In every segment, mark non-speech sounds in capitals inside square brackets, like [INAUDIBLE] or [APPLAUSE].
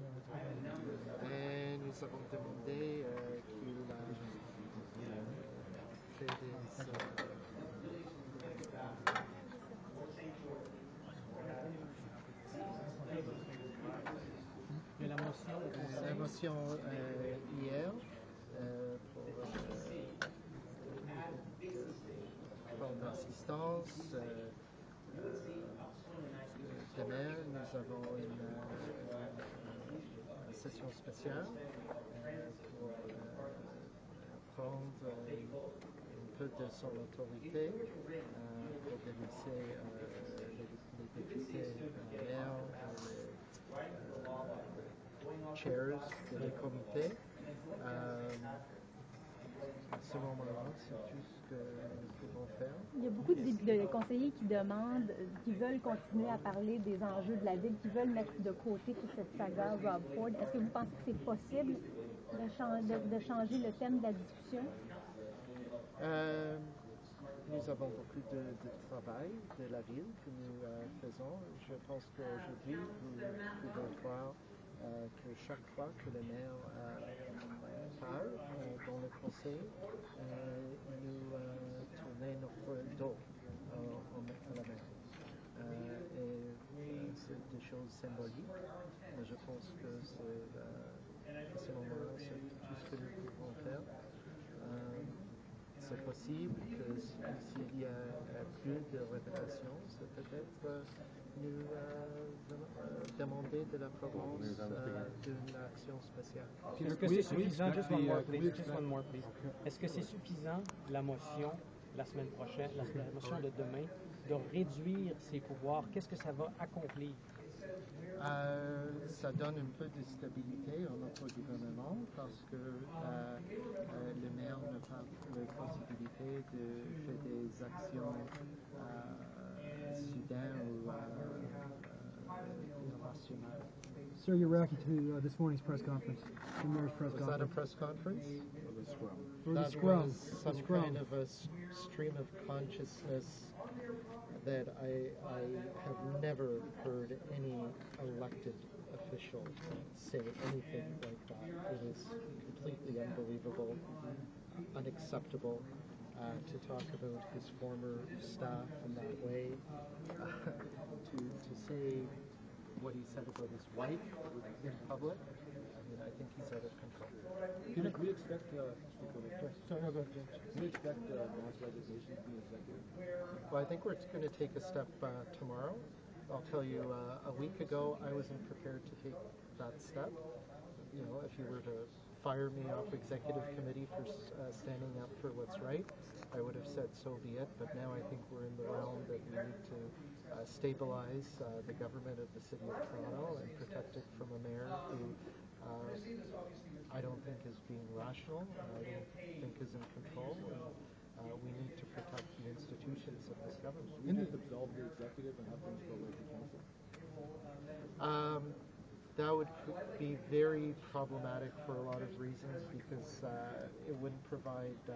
Et nous avons demandé euh, qu'il euh, fait des... euh, Mais la motion, la motion euh, hier euh, pour euh, forme d'assistance. Euh, euh, demain, nous avons une, euh, spéciale euh, pour euh, prendre euh, un peu de son autorité euh, pour dénoncer les, députés maires, les chairs des comités. À ce moment-là, c'est tout ce que. Il y a beaucoup de, conseillers qui demandent, euh, qui veulent continuer à parler des enjeux de la ville, qui veulent mettre de côté toute cette saga Rob Ford. Est-ce que vous pensez que c'est possible de, chan- de- de changer le thème de la discussion? Euh, nous avons beaucoup de, travail de la ville que nous euh, faisons. Je pense qu'aujourd'hui, vous pouvez voir que chaque fois que le maire parle dans le conseil, nous euh, tournons notre dos au- au- à la maire. Euh, et euh, c'est des choses symboliques. Mais je pense que c'est euh, à ce moment-là, c'est tout ce que nous pouvons faire. Euh, c'est possible que si- s'il y a plus de révélations, c'est peut-être euh, nous euh, dem- euh, demander de la Provence euh, d'une action spéciale. est-ce que c'est suffisant, just one more, please, just one more, please. Est-ce que c'est suffisant, la motion, la semaine prochaine, la, la motion de demain, de réduire ses pouvoirs? Qu'est-ce que ça va accomplir? Euh, ça donne un peu de stabilité à notre gouvernement parce que euh, euh, le maire n'a pas la possibilité de faire des actions euh, soudaines ou euh, euh, irrationnelles. Sir, your reaction to uh, this morning's press conference, the mayor's press Was that a conference. press conference? Or the that scrum, was the some scrum. kind of a stream of consciousness that I, I have never heard any elected official say anything like that. It is completely unbelievable, unacceptable. Uh, to talk about his former staff in that way, [LAUGHS] to, to say what he said about his wife in public, mean, I think of control. Can we expect, uh, Sorry, no, go ahead, James. can we expect uh, resignation from the executive? Well, I think we're going to take a step uh, tomorrow. I'll tell you, uh, a week ago, I wasn't prepared to take that step. You know, if you were to fire me off executive committee for uh, standing up for what's right, I would have said so be it. But now I think we're in the realm that we need to uh, stabilize uh, the government of the city of Toronto and protect it from a mayor who uh, I don't think is being rational. I don't think is in control. And, uh, we need to protect the institutions of this government. We just absolve the executive and have things go away to council. Um, that would be very problematic for a lot of reasons because uh, it wouldn't provide uh,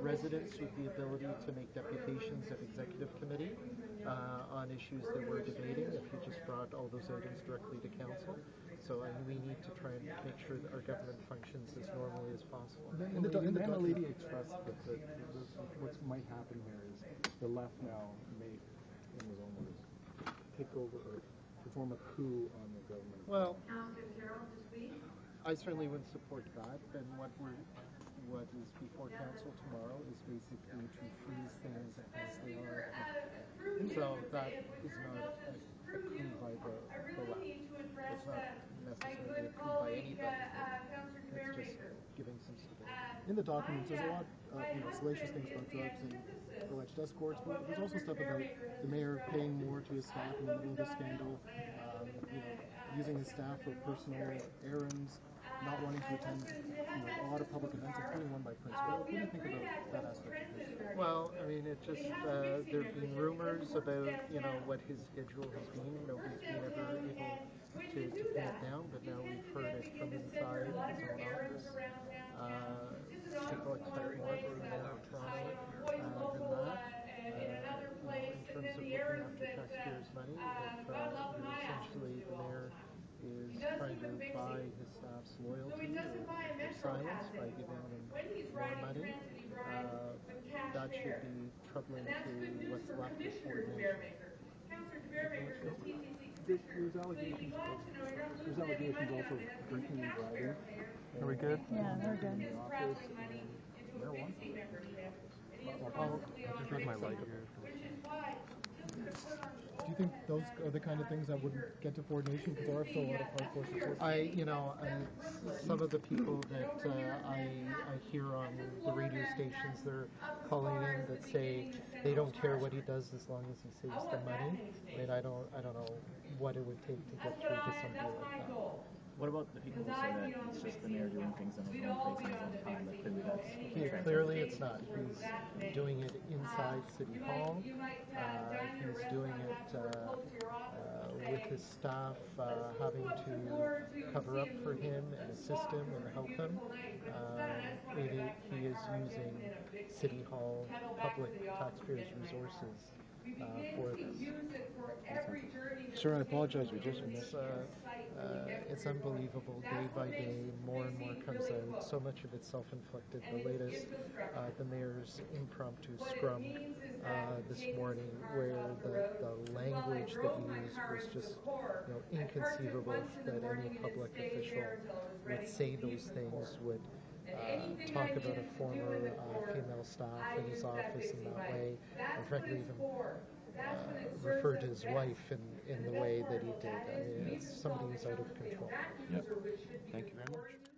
residents with the ability to make deputations of executive committee uh, on issues that we're debating if you just brought all those items directly to council. So and we need to try and make sure that our government functions as normally as possible. In the, doc- in the document, lady expressed that the, the, what might happen here is the left now may, in his own words, take over or perform a coup on the government. Well, Councilor Carroll to speak. I certainly wouldn't support that. And what we're, what is before council tomorrow is basically to freeze things as they are. So that is not a a coup by the, the left. It's not necessarily a coup by anybody. It's just giving some. In the documents, there's a lot of you know, salacious things about drugs and alleged escorts, but there's also stuff about the mayor paying more to his staff in the middle of the scandal, um, you know, using his staff for personal errands, not wanting to attend you know, a lot of public events, including one by Prince. What, what do you think about that aspect of this? Well, I mean, it just, uh, there have been rumors about, you know, what his schedule has been. Nobody's been ever able to, to pin it down, but now we've heard it from inside his own office. Uh, people expect more from the mayor Toronto uh, than that. Uh, in terms of looking after taxpayers' money, that uh, essentially the mayor is trying to buy his or silence by giving them more money, uh, that should be troubling to what's left of Ford Nation. There's, there's allegations. There's allegations also of drinking and driving. Are we good? Yeah, they're good. In the office marijuana. Oh, I just my leg here. Do you think those are the kind of things that would get to Ford Nation? Because there are still a lot of hardcore supporters. I, you know, uh, some of the people that uh, I, I hear on the radio stations, they're calling in that say they don't care what he does as long as he saves the money. I mean, I don't, I don't know what it would take to get through to somebody. What about the people who say that it's just the mayor doing things on his own place in his own time, but clearly that's He, transferred clearly, it's not. He's doing it inside City Hall. Uh, he's doing it uh, uh, with his staff uh, having to cover up for him and assist him and help him. Uh, it, i- he is using City Hall public taxpayers' resources uh, for this. Sir, I apologize. We just. It's, uh, uh, it's unbelievable. Day by day, more and more comes out. So much of it's self-inflicted. The latest, uh, the mayor's impromptu scrum uh, this morning, where the, the language that he used was just you know, inconceivable that any public official would say those things, would uh, talk about a former uh, female staff in his office in that way, and frankly even uh, referred to his wife in, in the way that he did. I mean, it's somebody who's out of control. Yep. Thank you very much.